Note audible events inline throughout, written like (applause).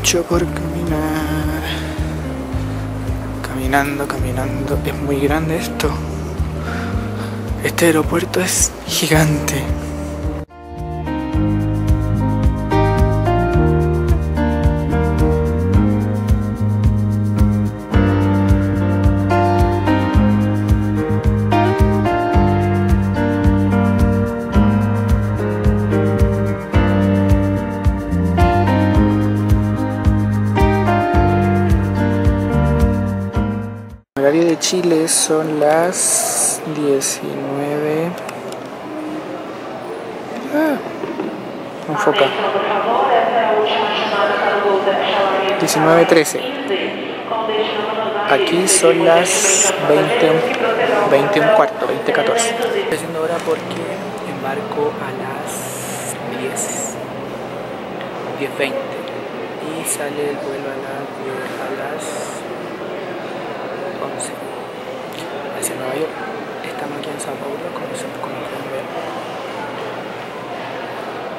Mucho por caminar. Caminando, caminando. Es muy grande esto. Este aeropuerto es gigante. Chile son las 19. Ah, enfoca. 19.13. Aquí son las 20, 21 cuarto, 20.14. Estoy haciendo ahora porque embarco a las 10. 10.20. Y sale el vuelo a las 10, a las 11 hacia Nueva York. Sao Paulo, como, se.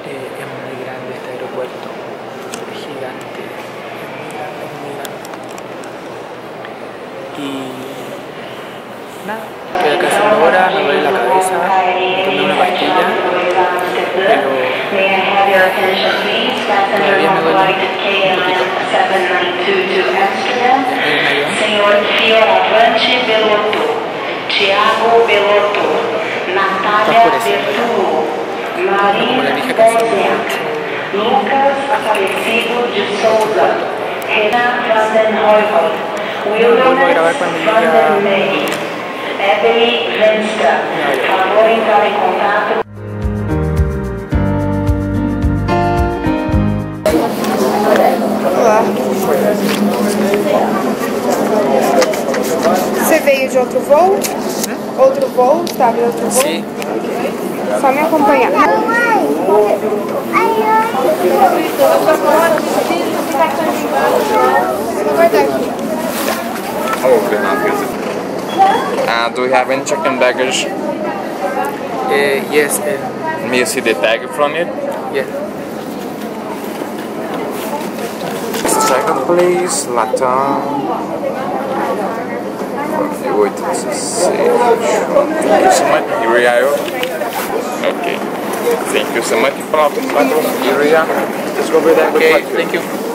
Eh, es muy grande este aeropuerto, es gigante, es muy grande, es muy grande. Y nada, queda casi una hora, me la cabeza, me tomé una pastilla, pero me duele un poquito. Tiago Belotto, Natália Bertolo, Marina Bezek, Lucas Aparecido de Souza, Renan Vandenheuvel, Wilderness Vandenmey, Ebony Venstra. Favor entrar em contato Olá. Você veio de outro voo? Outro voo? Em outro voo? Sí, Só me acompanhar. Oh, good enough. Good. Uh, do we have any check-in baggage? eh, yes, eh, May you see the tag from it? yes. Second place, Latam. Samaki Iriayo. Okay. Thank you, Samaki the Iria. Discover that. Okay, thank you.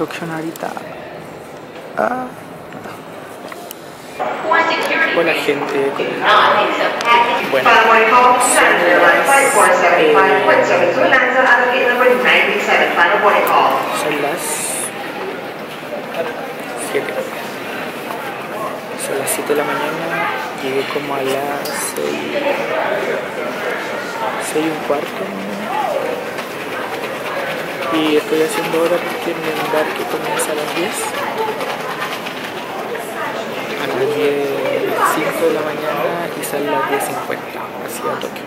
97. Final boarding call. Son las 7. Son las 7 de la mañana. Llegué como a las 6. 6 y un cuarto. Y estoy haciendo hora porque mi embarque comienza a las 10. A las 10, 5 de la mañana y sale a las 10.50 hacia Tokio.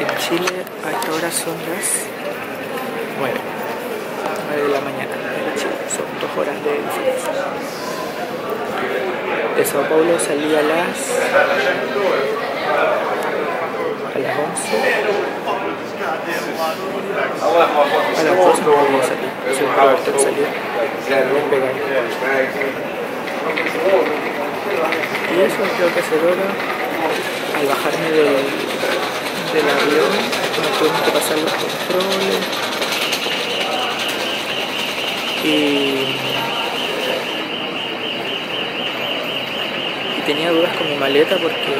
En Chile a esta hora son las 9. 9 de la mañana en Chile. Son dos horas de diferencia. De Sao Paulo salí a las a las 11. A las 12 no volví a salir. Se de. Y eso creo que hacer hora. Al bajarme del, del avión, me tuvimos que pasar los controles. Y, tenía dudas con mi maleta porque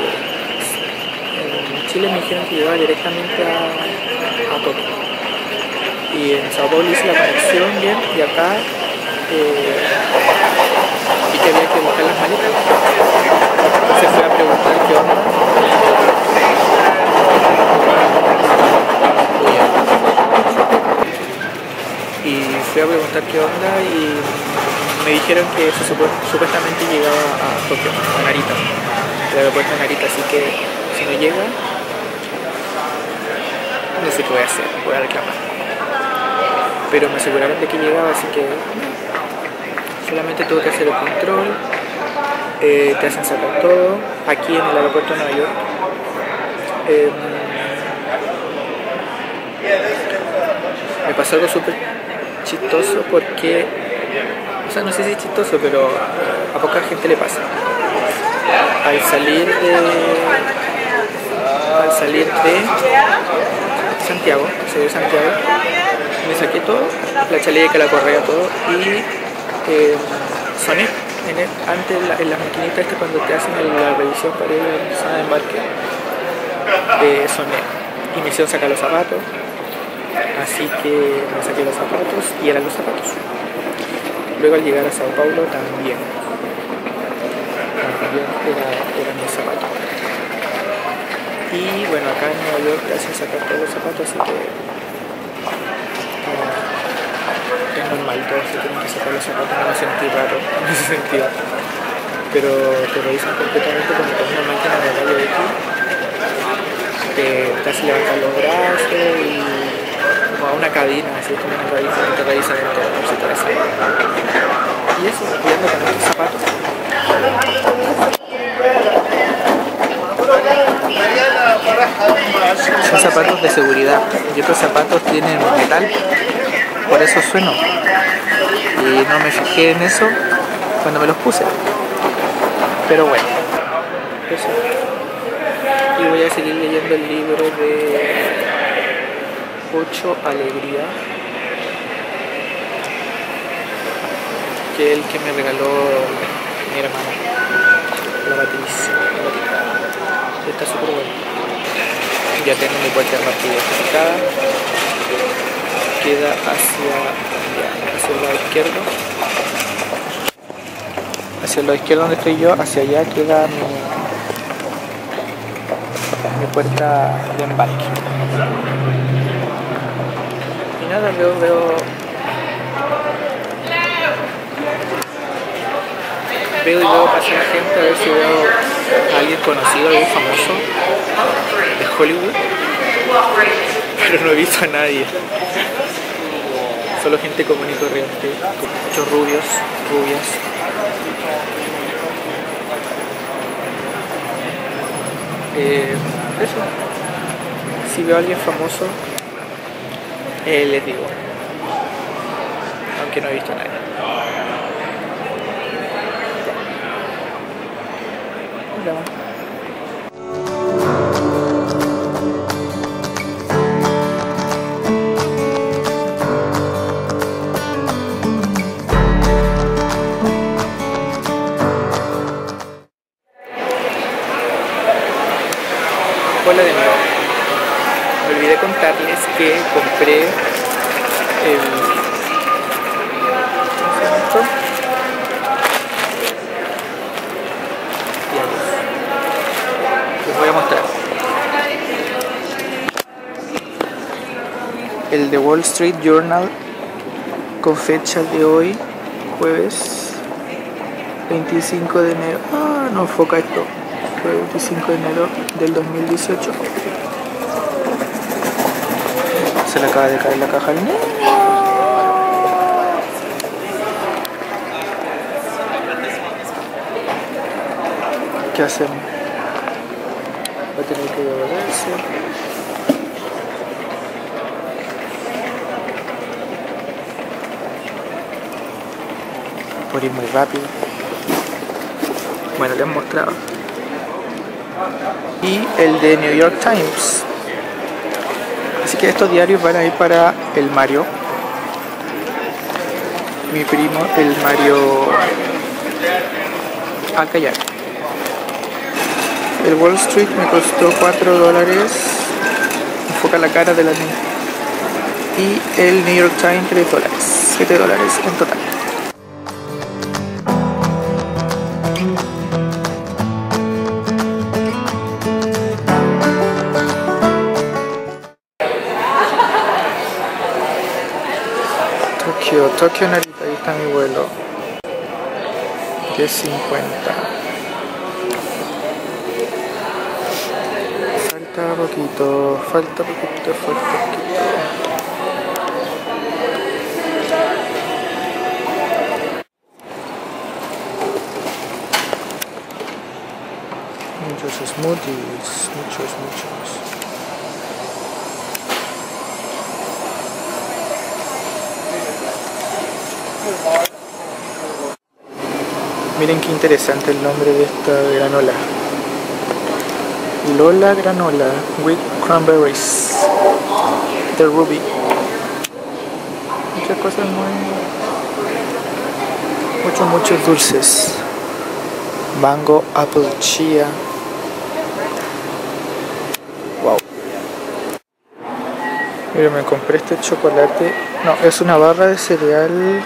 en Chile me dijeron que llegaba directamente a, Y en Sao Paulo hice la conexión bien y acá eh, vi que había que buscar las maletas. Entonces fui a preguntar qué onda. Y fui a preguntar qué onda y me dijeron que se supuestamente llegaba a Tokio, a Narita, el aeropuerto de Narita, así que si no llega, no sé qué voy a hacer, voy a reclamar. Pero me aseguraron de que llegaba, así que solamente tuve que hacer el control, eh, te hacen sacar todo, aquí en el aeropuerto de Nueva York. Em, me pasó algo súper chistoso porque, o sea, no sé si es chistoso, pero a poca gente le pasa. Al salir de, al salir de Santiago, salir de Santiago, me saqué todo, la chaleca, la correa, todo, y eh, soné en el- antes en, la- las maquinitas estas cuando te hacen la revisión para ir a la de embarque, eh, soné y me hicieron sacar los zapatos, así que me saqué los zapatos y eran los zapatos. Luego al llegar a Sao Paulo también, también era, mis zapatos. Y bueno, acá en Nueva York hacen sacar todos los zapatos, así que eh, es normal, todos se tienen que sacar los zapatos, no me sentí raro (laughs) en ese sentido. Pero te revisan completamente como que es una máquina de radio ti. Te, hace levantar los brazos y como a una cabina, así como una que te revisan entero por si te. Y eso, cuidando con estos zapatos. Son zapatos de seguridad y estos zapatos tienen metal, por eso sueno. Y no me fijé en eso cuando me los puse. Pero bueno, eso. Y voy a seguir leyendo el libro de Ocho Alegría, que el que me regaló mi hermana, la batería. Está súper bueno. Ya tengo mi puerta identificada. Queda hacia, hacia el lado izquierdo. Hacia el lado izquierdo donde estoy yo, hacia allá queda mi, mi puerta de embarque. Y nada, veo, veo. Veo y veo pasar gente a ver si veo alguien conocido, algún famoso de Hollywood, pero no he visto a nadie. Solo gente común y corriente, muchos rubios, rubias. Eh, eso. Si veo a alguien famoso, eh, les digo. Aunque no he visto a nadie. Hola de nuevo. Me olvidé contarles que compré Wall Street Journal con fecha de hoy, jueves 25 de enero. Ah, no enfoca esto. Fue 25 de enero del 2018. Se le acaba de caer la caja al niño. ¿Qué hacemos? Va a tener que devolverse. Por ir muy rápido. Bueno, les he mostrado. Y el de New York Times. Así que estos diarios van a ir para el Mario. Mi primo, el Mario Alcayar. El Wall Street me costó 4 dólares. Enfoca la cara de la niña. Y el New York Times 3 dólares. 7 dólares en total. Tokio, Narita, ahí está mi vuelo. 10.50. Falta poquito, falta poquito, falta poquito. Muchos smoothies, muchos, muchos. Miren qué interesante el nombre de esta granola. Lola Granola with Cranberries. The Ruby. Muchas cosas muy... Muchos, muchos dulces. Mango, apple, chia. Wow. Mira, me compré este chocolate. No, es una barra de cereal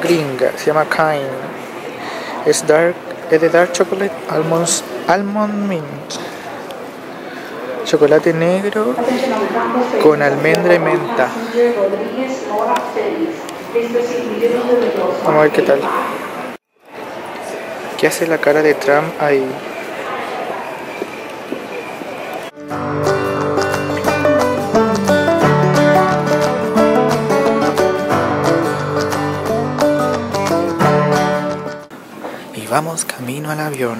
gringa. Se llama Kind. Es dark, es de dark chocolate almonds, almond mint. Chocolate negro con almendra y menta. Vamos a ver qué tal. ¿Qué hace la cara de Trump ahí? Vamos camino al avión.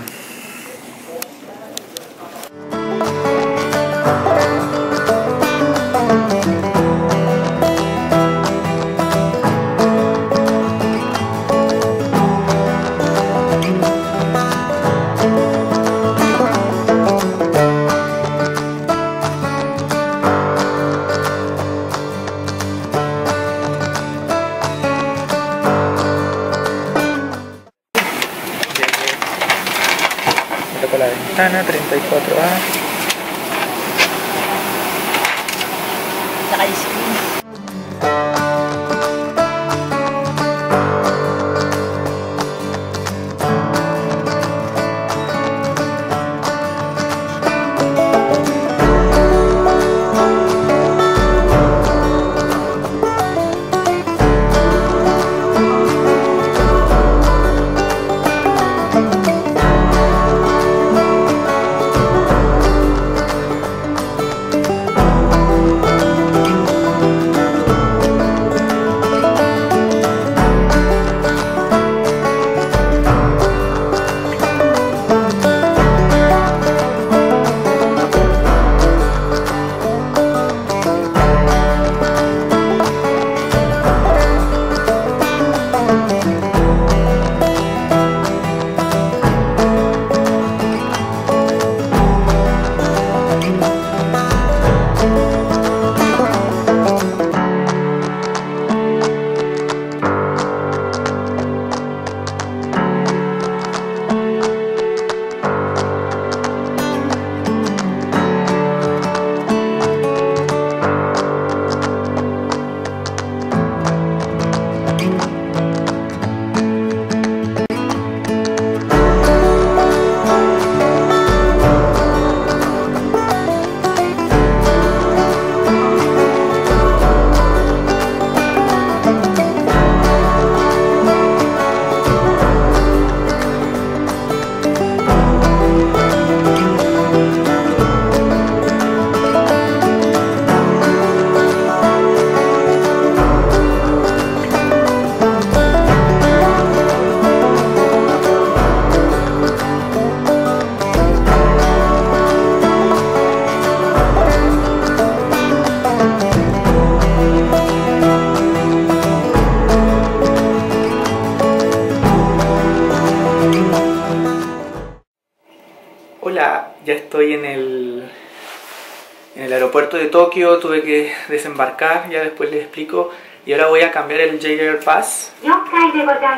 Tokio, tuve que desembarcar, ya después les explico. Y ahora voy a cambiar el JR Pass.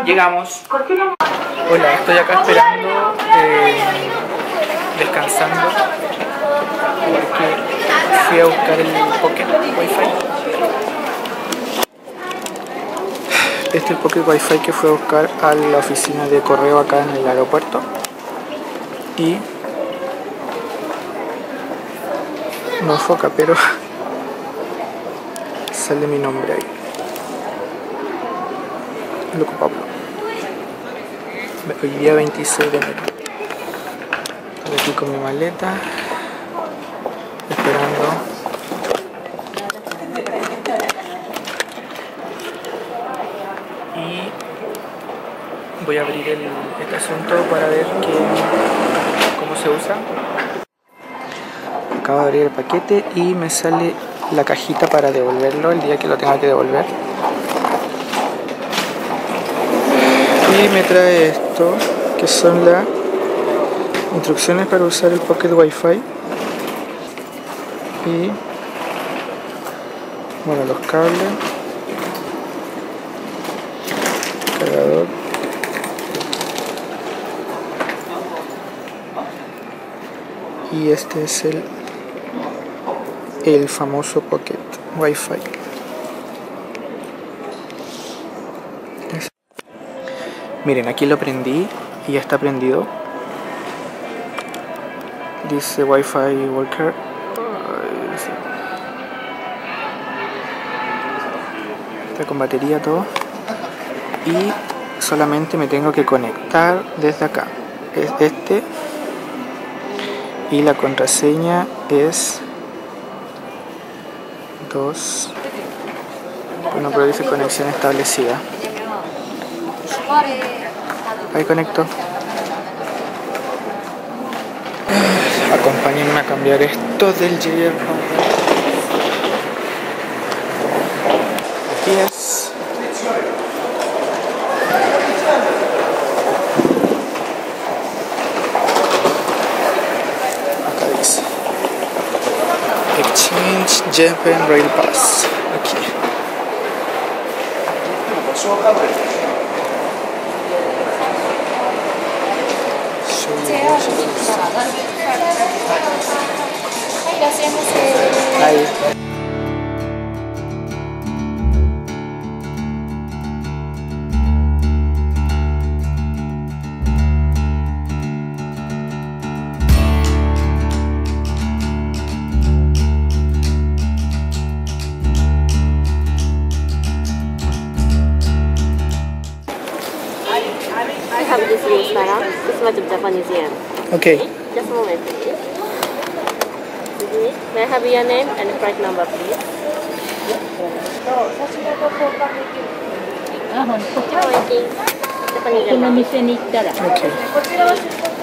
Llegamos. Hola, estoy acá esperando, eh, descansando, porque fui a buscar el Pocket Wi-Fi. Este es el Pocket Wi-Fi que fui a buscar a la oficina de correo acá en el aeropuerto. Y no enfoca, pero sale mi nombre ahí. Loco Pablo. Hoy día 26 de enero. Aquí con mi maleta. Esperando. Y voy a abrir el, asunto para ver qué, cómo se usa. Acabo de abrir el paquete y me sale la cajita para devolverlo el día que lo tenga que devolver. Y me trae esto, que son las instrucciones para usar el Pocket Wi-Fi. Y bueno, los cables, cargador. Y este es el el famoso Pocket Wi-Fi. Miren, aquí lo prendí y ya está prendido. Dice Wi-Fi Worker. Está con batería todo. Y solamente me tengo que conectar desde acá. Es este. Y la contraseña es 2. Bueno, pero conexión establecida. Ahí conecto. Acompáñenme a cambiar esto del JR Japan Rail Pass. Okay. Just a moment, please. Mhm. May I have your name and flight number, please? あ、ほんこっちの.店に行ったら Okay.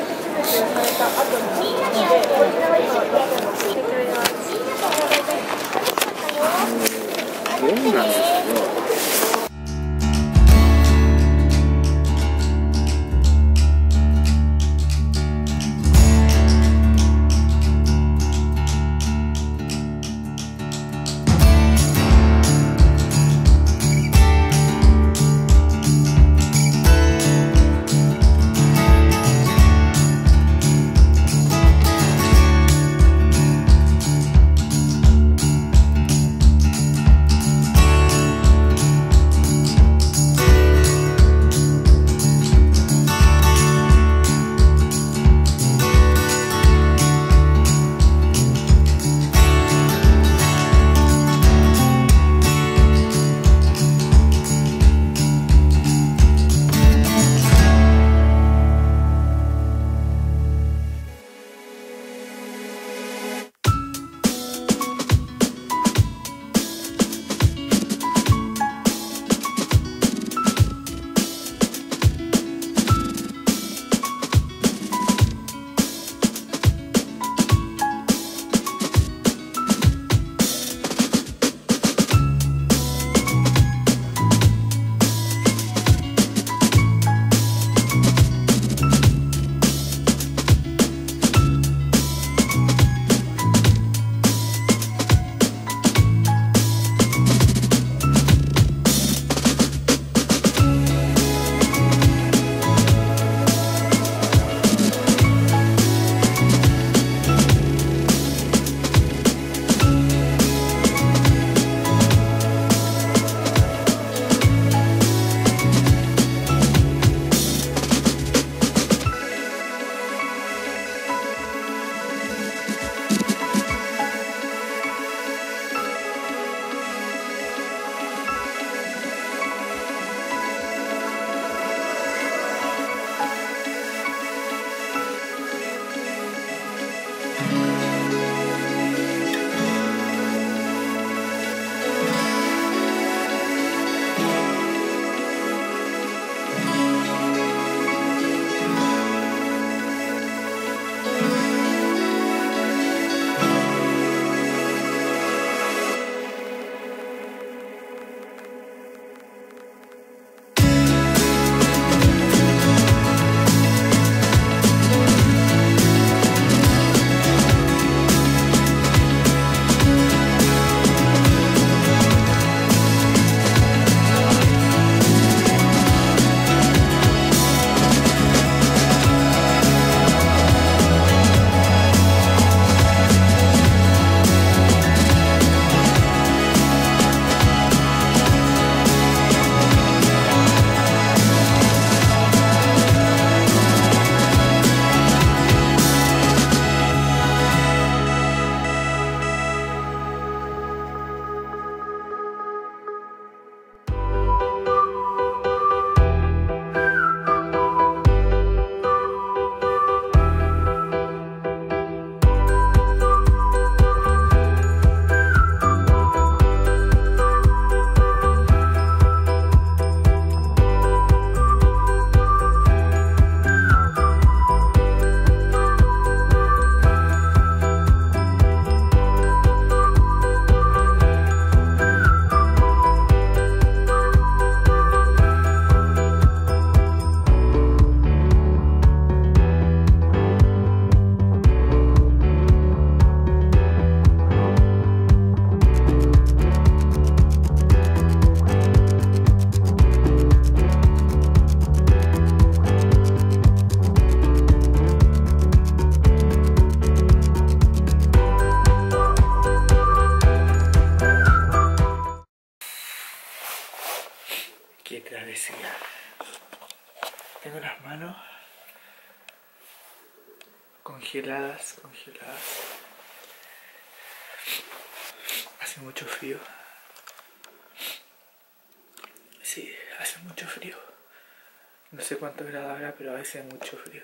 Grados habrá, pero a veces hace mucho frío.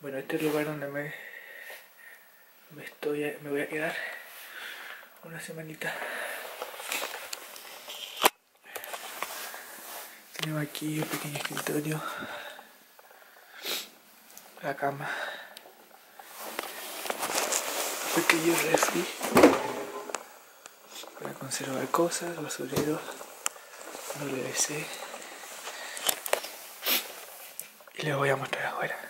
Bueno, este es el lugar donde me, estoy, me voy a quedar una semanita. Tenemos aquí un pequeño escritorio, la cama, un pequeño refri para conservar cosas, basurero, WC y les voy a mostrar afuera.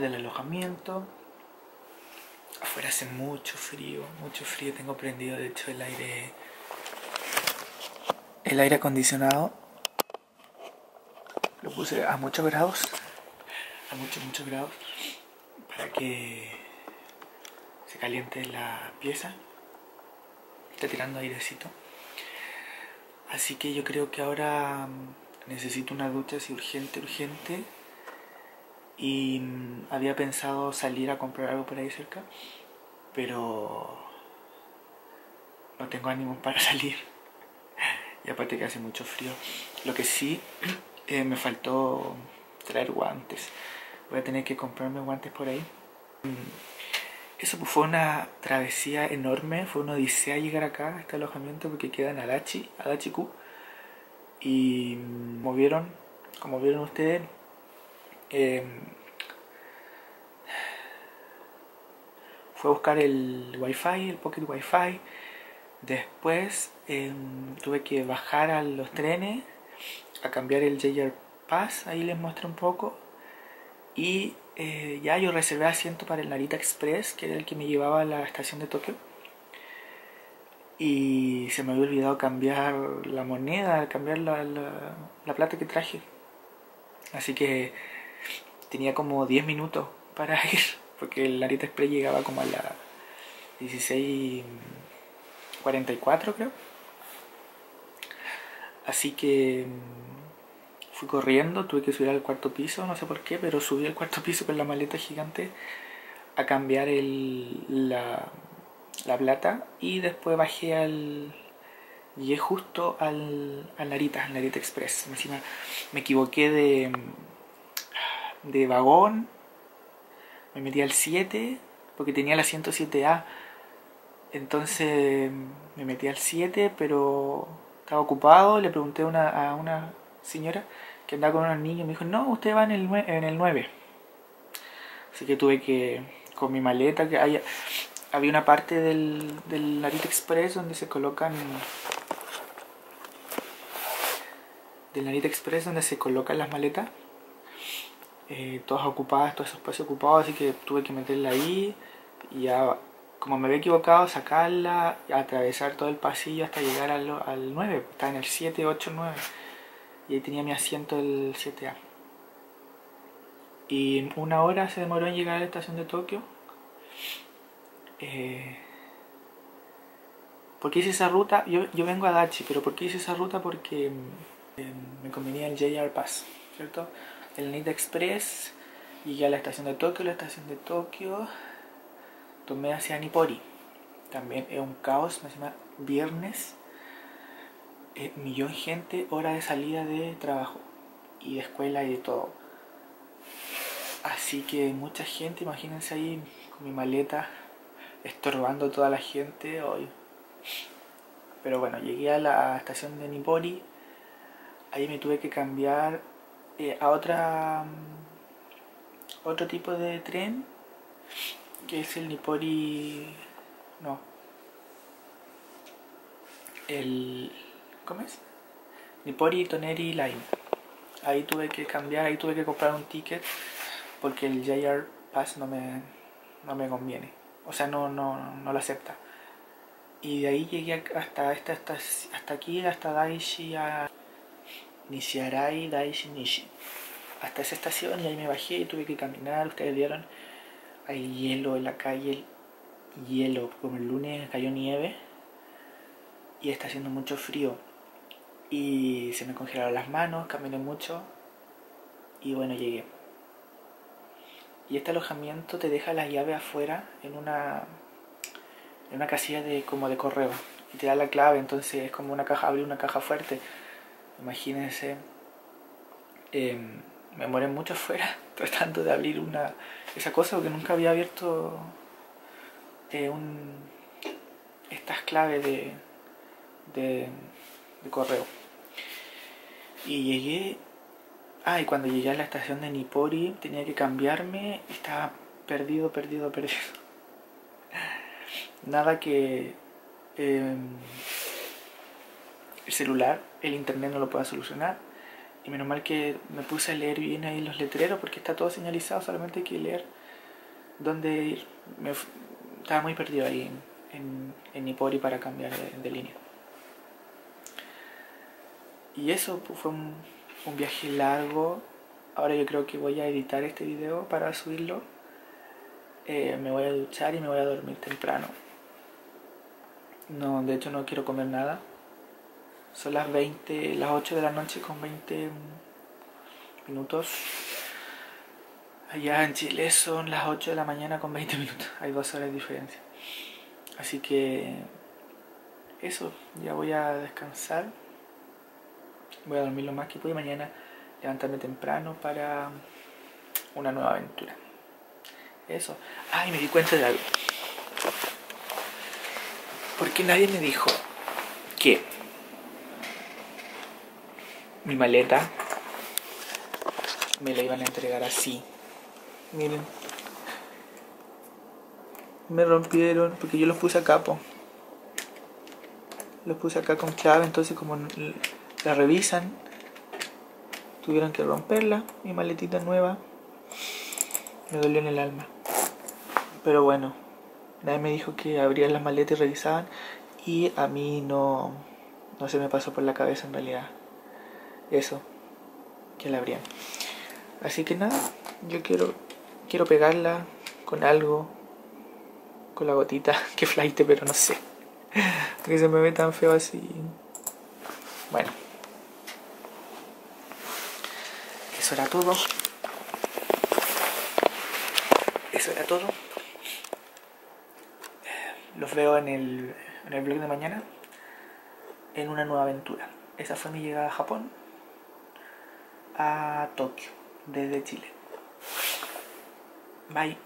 Del alojamiento. Afuera hace mucho frío, mucho frío. Tengo prendido, de hecho, el aire, el aire acondicionado. Lo puse a muchos grados, a muchos, muchos grados, para que se caliente la pieza está tirando airecito. Así que yo creo que ahora mm, necesito una ducha así urgente, urgente. Y mm, había pensado salir a comprar algo por ahí cerca, pero no tengo ánimo (laughs) para salir. Y aparte que hace mucho frío. Lo que sí, (clears throat) eh, me faltó traer guantes. Voy a tener que comprarme guantes por ahí. Mm, eso fue una travesía enorme, fue una odisea llegar acá a este alojamiento porque queda en Adachi, Adachi-ku. Y como vieron, como vieron ustedes, eh, fue a buscar el wifi, el pocket wifi. Después eh, tuve que bajar a los trenes a cambiar el JR Pass, ahí les muestro un poco. Y eh, ya yo reservé asiento para el Narita Express, que era el que me llevaba a la estación de Tokio. Y se me había olvidado cambiar la moneda, cambiar la, la, plata que traje. Así que tenía como 10 minutos para (laughs) ir, porque el Narita Express llegaba como a las 16.44 creo. Así que Fui corriendo, tuve que subir al cuarto piso, no sé por qué, pero subí al cuarto (laughs) piso con la maleta gigante a cambiar el, la, la plata y después bajé al... Llegué justo al, al Narita, al Narita Express. Encima me equivoqué de, de vagón, me metí al 7 porque tenía la 107A. Entonces me metí al 7, pero estaba ocupado. Le pregunté una, a una señora que andaba con unos niños me dijo, no, usted va en el, en el 9. Así que tuve que, con mi maleta, que haya, había una parte del, del Narita Express donde se colocan del Narita Express donde se colocan las maletas eh, todas ocupadas, todo ese espacio ocupado así que tuve que meterla ahí y ya como me había equivocado sacarla atravesar todo el pasillo hasta llegar al, al 9 está en el 7, 8, 9 y ahí tenía mi asiento el 7A. Y una hora se demoró en llegar a la estación de Tokio. Eh, ¿Por qué hice esa ruta? Yo, yo vengo a Dachi, pero ¿por qué hice esa ruta? Porque eh, me convenía el JR Pass, ¿cierto? El Nita Express, llegué a la estación de Tokio, la estación de Tokio, tomé hacia Nipori. También es un caos, me llama viernes, eh, millón de gente, hora de salida de trabajo y de escuela y de todo. Así que mucha gente, imagínense ahí con mi maleta estorbando a toda la gente hoy. Pero bueno, llegué a la estación de Nipori, ahí me tuve que cambiar eh, a otra mm, otro tipo de tren que es el Nipori no. El ¿cómo es? Nipori Toneri Line. Ahí tuve que cambiar, ahí tuve que comprar un ticket porque el JR Pass no me, no me conviene. O sea no, no, no lo acepta. Y de ahí llegué hasta, esta, hasta, hasta aquí, hasta Daishi, a Nishiarai, Daishi, Nishi. Hasta esa estación y ahí me bajé y tuve que caminar, ustedes vieron, hay hielo en la calle, hielo, como el lunes cayó nieve y está haciendo mucho frío y se me congelaron las manos, caminé mucho y bueno, llegué. Y este alojamiento te deja la llave afuera en una en una casilla de como de correo y te da la clave, entonces es como una caja, abrir una caja fuerte. Imagínense, em, me mueren mucho afuera (laughs) tratando de abrir una esa cosa porque nunca había abierto eh, un, estas claves de, de, correo. Y llegué, ah, y cuando llegué a la estación de Nipori tenía que cambiarme estaba perdido, perdido, (laughs) perdido nada que em, el celular, el internet no lo pueda solucionar. Y menos mal que me puse a leer bien ahí los letreros porque está todo señalizado, solamente hay que leer dónde ir. Me, estaba muy perdido ahí en, en, Nipori para cambiar de, línea. Y eso pues, fue un, un viaje largo. Ahora yo creo que voy a editar este video para subirlo. Eh, me voy a duchar y me voy a dormir temprano. No, de hecho no quiero comer nada. Son las 20, las 8 de la noche con 20 minutos. Allá en Chile son las 8 de la mañana con 20 minutos. Hay dos horas de diferencia. Así que eso, ya voy a descansar. Voy a dormir lo más que pueda y mañana levantarme temprano para una nueva aventura. Eso. Ay, me di cuenta de algo. Porque nadie me dijo que mi maleta me la iban a entregar así. Miren. Me rompieron porque yo los puse acá, po. Los puse acá con clave, entonces como la revisan, tuvieron que romperla. Mi maletita nueva. Me dolió en el alma. Pero bueno, Nadie me dijo que abrían las maletas y revisaban y a mí no, no se me pasó por la cabeza en realidad eso, que la abrían. Así que nada, yo quiero, quiero pegarla con algo, con la gotita, (laughs) que flight, pero no sé. Que se me ve tan feo así. Bueno. Eso era todo. Eso era todo los veo en el, en el blog de mañana en una nueva aventura. Esa fue mi llegada a Japón, a Tokio, desde Chile. Bye.